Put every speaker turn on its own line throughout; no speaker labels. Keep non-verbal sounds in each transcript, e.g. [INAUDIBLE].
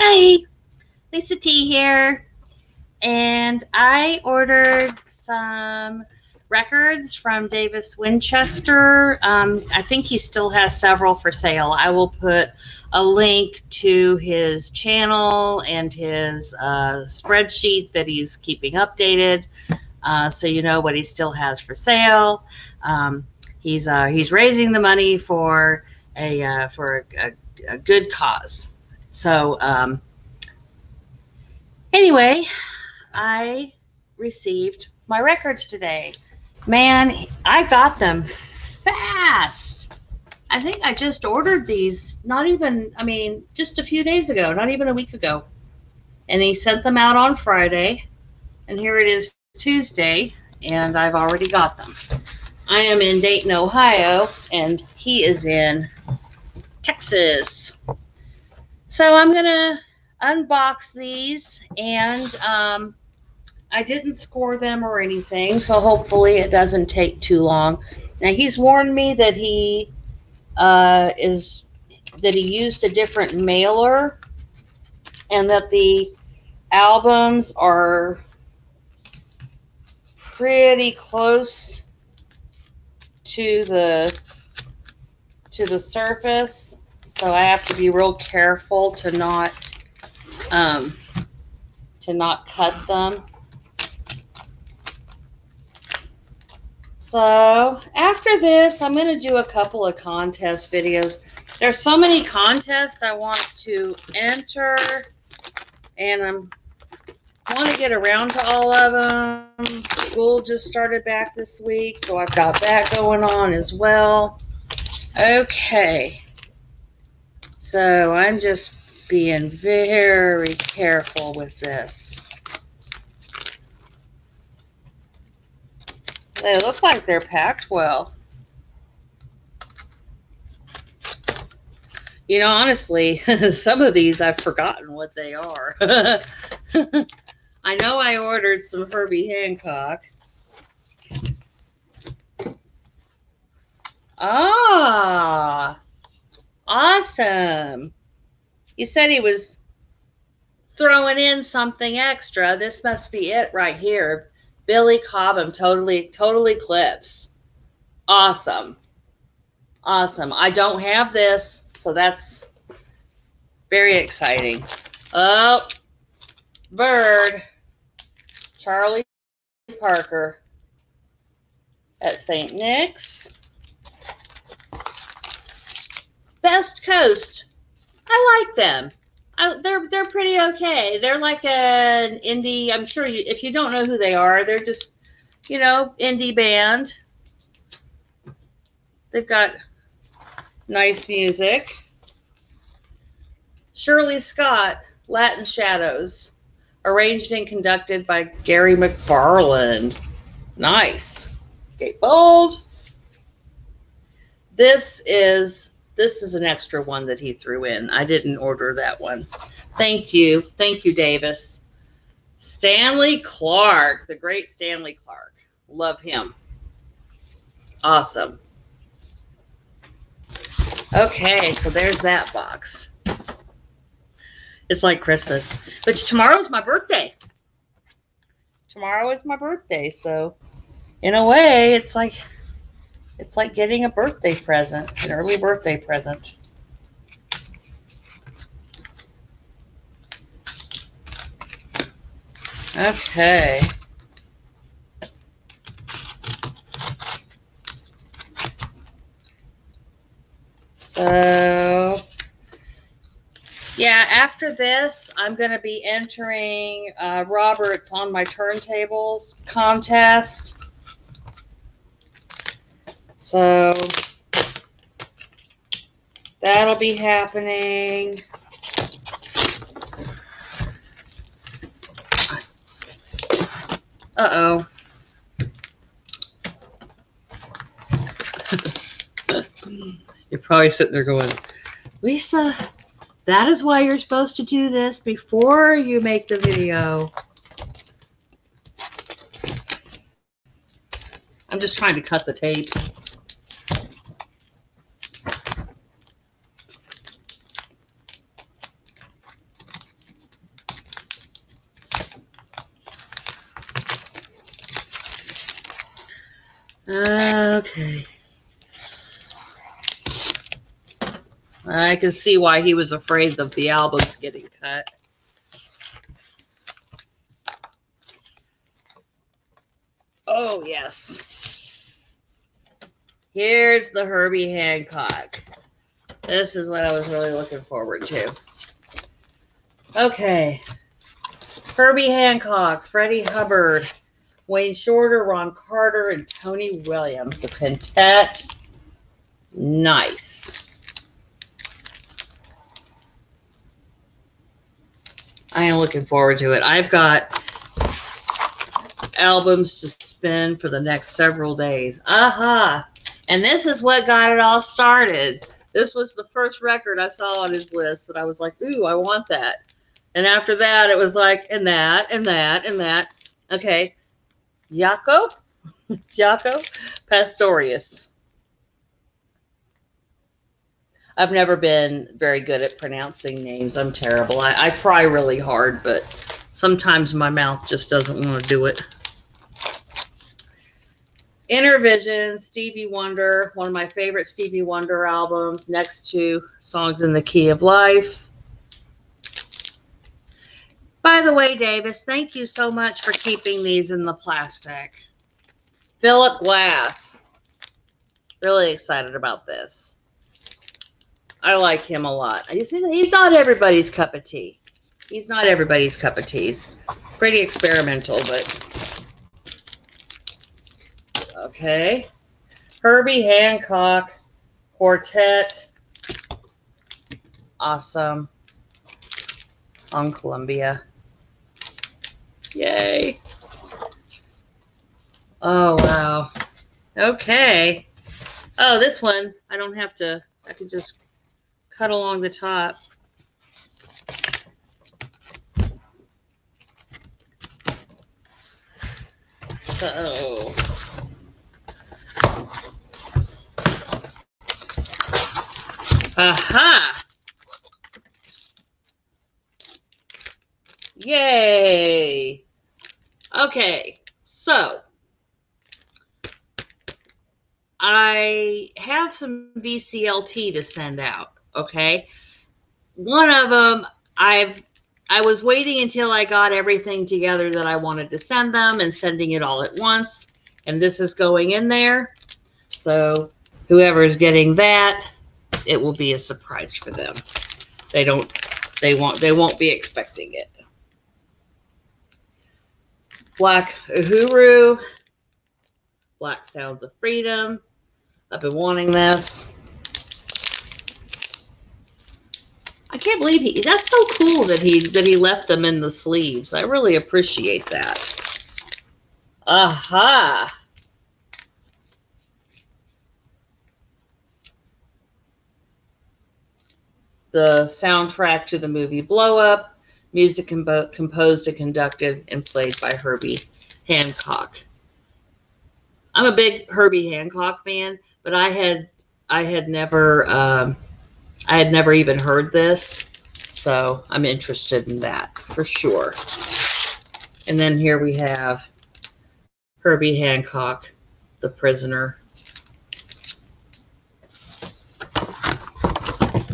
Hey, Lisa T here. And I ordered some records from Davis Winchester. Um, I think he still has several for sale. I will put a link to his channel and his uh, spreadsheet that he's keeping updated uh, so you know what he still has for sale. Um, he's, uh, he's raising the money for a, uh, for a, a, a good cause. So, um, anyway, I received my records today. Man, I got them fast. I think I just ordered these, not even, I mean, just a few days ago, not even a week ago. And he sent them out on Friday. And here it is Tuesday, and I've already got them. I am in Dayton, Ohio, and he is in Texas. So I'm going to unbox these and um, I didn't score them or anything, so hopefully it doesn't take too long. Now he's warned me that he uh, is that he used a different mailer and that the albums are pretty close to the to the surface so I have to be real careful to not um, to not cut them. So after this, I'm going to do a couple of contest videos. There's so many contests I want to enter, and I'm I want to get around to all of them. School just started back this week, so I've got that going on as well. Okay. So I'm just being very careful with this. They look like they're packed well. You know, honestly, [LAUGHS] some of these I've forgotten what they are. [LAUGHS] I know I ordered some Herbie Hancock. Ah, Awesome. He said he was throwing in something extra. This must be it right here. Billy Cobham, totally, Total Eclipse. Awesome. Awesome. I don't have this, so that's very exciting. Oh, Bird. Charlie Parker at St. Nick's. Best Coast. I like them. I, they're they're pretty okay. They're like an indie. I'm sure you, if you don't know who they are, they're just you know indie band. They've got nice music. Shirley Scott, Latin Shadows, arranged and conducted by Gary McFarland. Nice. Gatefold. This is this is an extra one that he threw in. I didn't order that one. Thank you. Thank you, Davis. Stanley Clarke, the great Stanley Clarke. Love him. Awesome. Okay, so there's that box. It's like Christmas. But tomorrow's my birthday. Tomorrow is my birthday, so in a way, it's like it's like getting a birthday present, an early birthday present. Okay. So, yeah, after this, I'm going to be entering uh, Robert's on my turntables contest. So that'll be happening. Uh-oh. [LAUGHS] you're probably sitting there going, Lisa, that is why you're supposed to do this before you make the video. I'm just trying to cut the tape. Okay. I can see why he was afraid of the albums getting cut. Oh, yes. Here's the Herbie Hancock. This is what I was really looking forward to. Okay. Herbie Hancock, Freddie Hubbard, Wayne Shorter, Ron Carter, and Tony Williams. The quintet. Nice. I am looking forward to it. I've got albums to spin for the next several days. Aha! And this is what got it all started. This was the first record I saw on his list that I was like, ooh, I want that. And after that, it was like, and that, and that, and that. Okay. Jaco? Jaco Pastorius. I've never been very good at pronouncing names. I'm terrible. I, I try really hard, but sometimes my mouth just doesn't want to do it. Innervision, Stevie Wonder, one of my favorite Stevie Wonder albums, next to Songs in the Key of Life. By the way, Davis, thank you so much for keeping these in the plastic. Philip Glass. Really excited about this. I like him a lot. He's, he's not everybody's cup of tea. He's not everybody's cup of tea. He's pretty experimental, but okay. Herbie Hancock Quartet. Awesome. On Columbia. Oh, wow. Okay. Oh, this one, I don't have to, I can just cut along the top. So, aha! Yay! Okay, so I have some VCLT to send out. Okay. One of them, I've I was waiting until I got everything together that I wanted to send them and sending it all at once. And this is going in there. So whoever is getting that, it will be a surprise for them. They don't they won't they won't be expecting it. Black Uhuru, Black Sounds of Freedom. I've been wanting this. I can't believe he. That's so cool that he that he left them in the sleeves. I really appreciate that. Aha. The soundtrack to the movie Blow Up, music compo composed and conducted and played by Herbie Hancock. I'm a big Herbie Hancock fan, but I had I had never um, I had never even heard this, so I'm interested in that for sure. And then here we have Herbie Hancock, The Prisoner.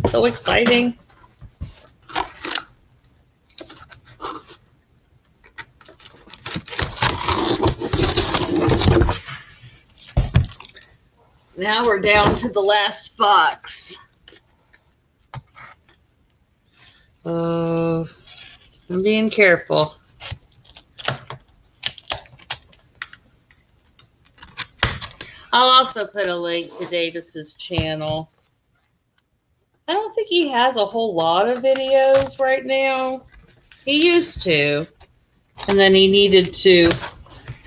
So exciting. Now we're down to the last box. Uh, I'm being careful. I'll also put a link to Davis's channel. I don't think he has a whole lot of videos right now. He used to. And then he needed to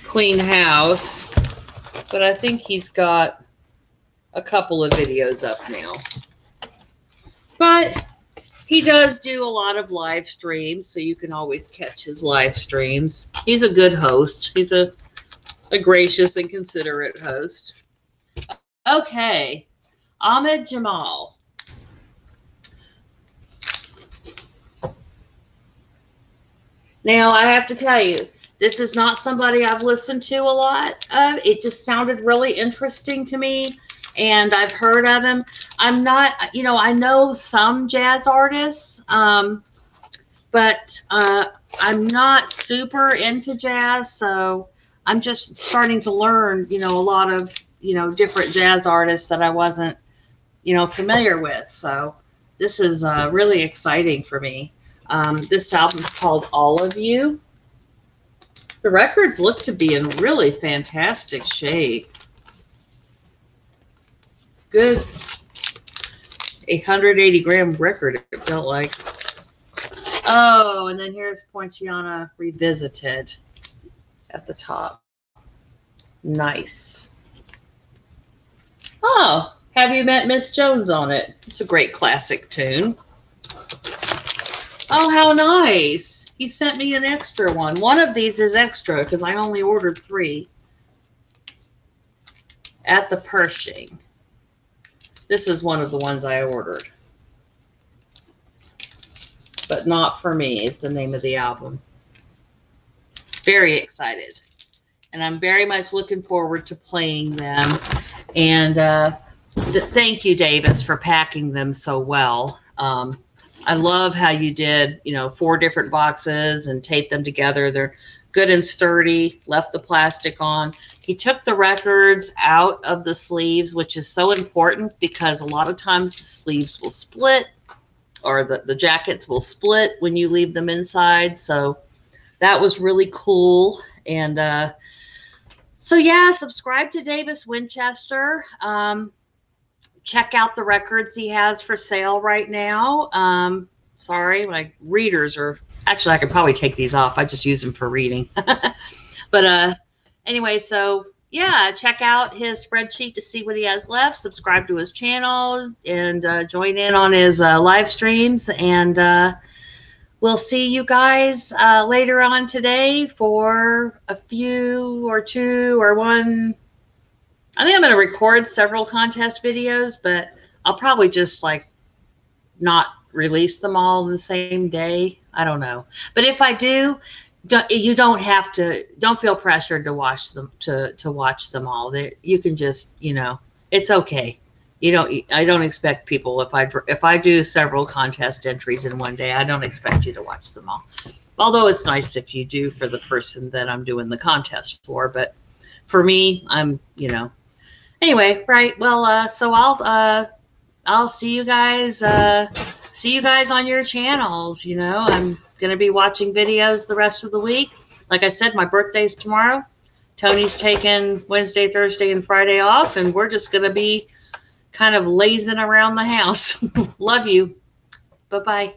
clean house. But I think he's got a couple of videos up now. But he does do a lot of live streams, so you can always catch his live streams. He's a good host. He's a, a gracious and considerate host. Okay, Ahmad Jamal. Now, I have to tell you, This is not somebody I've listened to a lot of. It just sounded really interesting to me, and I've heard of him. I'm not, you know, I know some jazz artists, um, but uh, I'm not super into jazz, so I'm just starting to learn, you know, a lot of, you know, different jazz artists that I wasn't, you know, familiar with. So this is uh, really exciting for me. Um, this album is called All of You. The records look to be in really fantastic shape. Good 180 gram record, it felt like. Oh, and then here's Poinciana Revisited at the top. Nice. Oh, have you met Miss Jones on it? It's a great classic tune. Oh, how nice. He sent me an extra one. One of these is extra because I only ordered three at the Pershing. This is one of the ones I ordered. But Not For Me is the name of the album. Very excited. And I'm very much looking forward to playing them. And uh, thank you, Davis, for packing them so well. Um, I love how you did, you know, four different boxes and taped them together. They're good and sturdy, left the plastic on. He took the records out of the sleeves, which is so important because a lot of times the sleeves will split or the, the jackets will split when you leave them inside. So that was really cool. And uh, so, yeah, subscribe to Davis Winchester. Um, check out the records he has for sale right now. Um, sorry, my readers are actually, I could probably take these off. I just use them for reading. [LAUGHS] but uh, anyway, so yeah, check out his spreadsheet to see what he has left. Subscribe to his channel and uh, join in on his uh, live streams. And uh, we'll see you guys uh, later on today for a few or two or one. I think I'm going to record several contest videos, but I'll probably just like not release them all in the same day. I don't know. But if I do, don't, you don't have to don't feel pressured to watch them to to watch them all. They, you can just, you know, it's okay. You don't I don't expect people if I if I do several contest entries in one day, I don't expect you to watch them all. Although it's nice if you do for the person that I'm doing the contest for, but for me, I'm, you know, anyway, right. Well, uh, so I'll uh, I'll see you guys. Uh, see you guys on your channels. You know, I'm gonna be watching videos the rest of the week. Like I said, my birthday's tomorrow. Tony's taking Wednesday, Thursday, and Friday off, and we're just gonna be kind of lazing around the house. [LAUGHS] Love you. Bye bye.